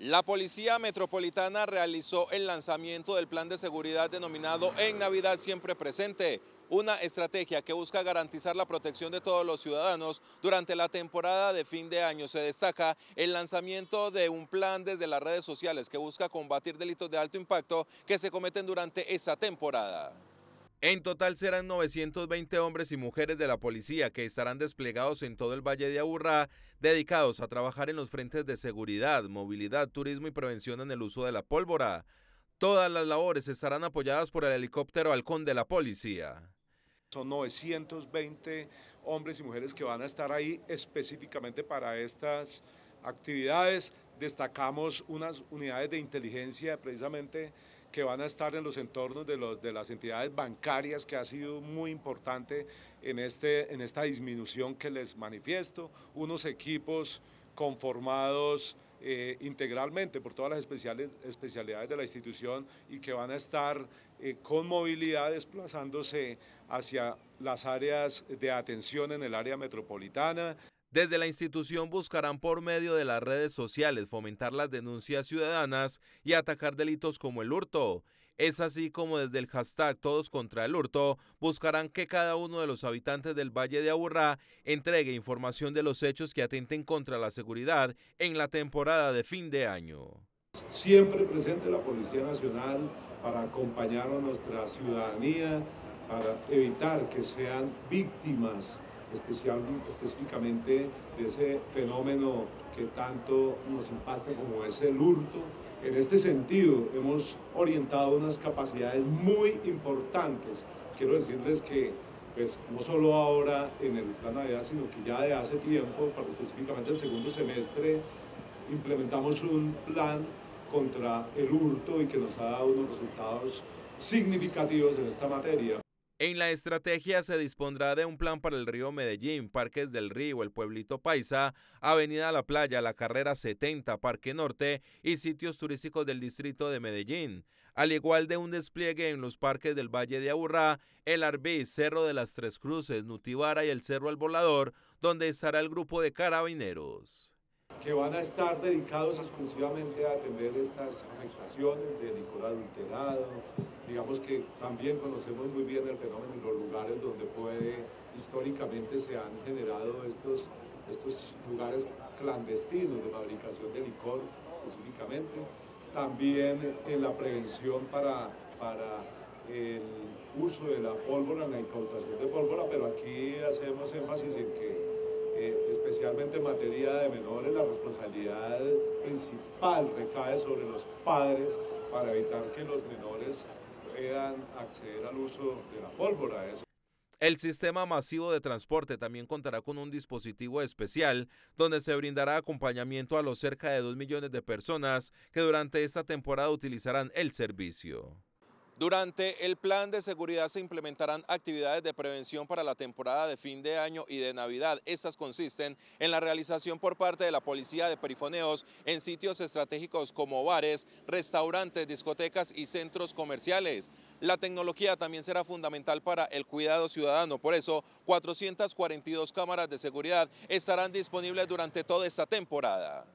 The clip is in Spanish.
La Policía Metropolitana realizó el lanzamiento del plan de seguridad denominado En Navidad Siempre Presente, una estrategia que busca garantizar la protección de todos los ciudadanos durante la temporada de fin de año. Se destaca el lanzamiento de un plan desde las redes sociales que busca combatir delitos de alto impacto que se cometen durante esa temporada. En total serán 920 hombres y mujeres de la policía que estarán desplegados en todo el Valle de Aburrá, dedicados a trabajar en los frentes de seguridad, movilidad, turismo y prevención en el uso de la pólvora. Todas las labores estarán apoyadas por el helicóptero Halcón de la policía. Son 920 hombres y mujeres que van a estar ahí específicamente para estas actividades. Destacamos unas unidades de inteligencia precisamente que van a estar en los entornos de, los, de las entidades bancarias, que ha sido muy importante en, este, en esta disminución que les manifiesto, unos equipos conformados eh, integralmente por todas las especiales, especialidades de la institución y que van a estar eh, con movilidad desplazándose hacia las áreas de atención en el área metropolitana. Desde la institución buscarán por medio de las redes sociales fomentar las denuncias ciudadanas y atacar delitos como el hurto. Es así como desde el hashtag Todos contra el hurto buscarán que cada uno de los habitantes del Valle de Aburrá entregue información de los hechos que atenten contra la seguridad en la temporada de fin de año. Siempre presente la Policía Nacional para acompañar a nuestra ciudadanía, para evitar que sean víctimas especial, específicamente de ese fenómeno que tanto nos impacta como es el hurto. En este sentido, hemos orientado unas capacidades muy importantes. Quiero decirles que pues, no solo ahora en el plan Navidad, sino que ya de hace tiempo, específicamente el segundo semestre, implementamos un plan contra el hurto y que nos ha dado unos resultados significativos en esta materia. En la estrategia se dispondrá de un plan para el río Medellín, Parques del Río, el Pueblito Paisa, Avenida La Playa, la Carrera 70, Parque Norte y sitios turísticos del distrito de Medellín, al igual de un despliegue en los parques del Valle de Aburrá, el Arbiz, Cerro de las Tres Cruces, Nutibara y el Cerro El Volador, donde estará el grupo de carabineros que van a estar dedicados exclusivamente a atender estas afectaciones de licor adulterado. Digamos que también conocemos muy bien el fenómeno en los lugares donde puede, históricamente se han generado estos, estos lugares clandestinos de fabricación de licor específicamente. También en la prevención para, para el uso de la pólvora, en la incautación de pólvora, pero aquí hacemos énfasis en que eh, especialmente en materia de menores, la responsabilidad principal recae sobre los padres para evitar que los menores El sistema masivo de transporte también contará con un dispositivo especial donde se brindará acompañamiento a los cerca de 2 millones de personas que durante esta temporada utilizarán el servicio. Durante el plan de seguridad se implementarán actividades de prevención para la temporada de fin de año y de Navidad. Estas consisten en la realización por parte de la Policía de Perifoneos en sitios estratégicos como bares, restaurantes, discotecas y centros comerciales. La tecnología también será fundamental para el cuidado ciudadano. Por eso, 442 cámaras de seguridad estarán disponibles durante toda esta temporada.